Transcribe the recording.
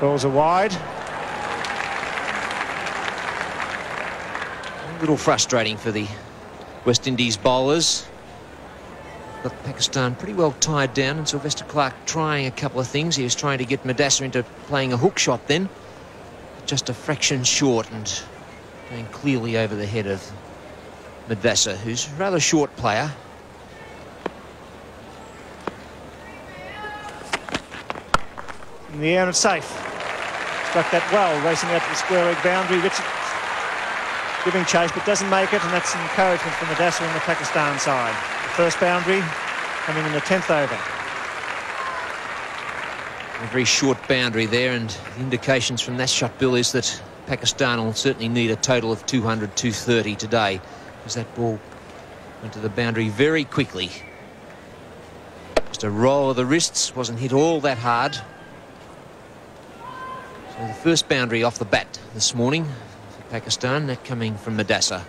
Balls are wide. A little frustrating for the West Indies bowlers. But Pakistan pretty well tied down and Sylvester Clarke trying a couple of things. He was trying to get Mudassar into playing a hook shot then. Just a fraction short and going clearly over the head of Mudassar, who's a rather short player. In the air and safe. Struck that well, racing out to the square leg boundary. Richard giving chase, but doesn't make it, and that's encouragement from Mudassar on the Pakistan side. The first boundary coming in the 10th over. A very short boundary there, and the indications from that shot, Bill, is that Pakistan will certainly need a total of 200, 230 today, as that ball went to the boundary very quickly. Just a roll of the wrists, wasn't hit all that hard. So the first boundary off the bat this morning for Pakistan, that coming from Mudassar.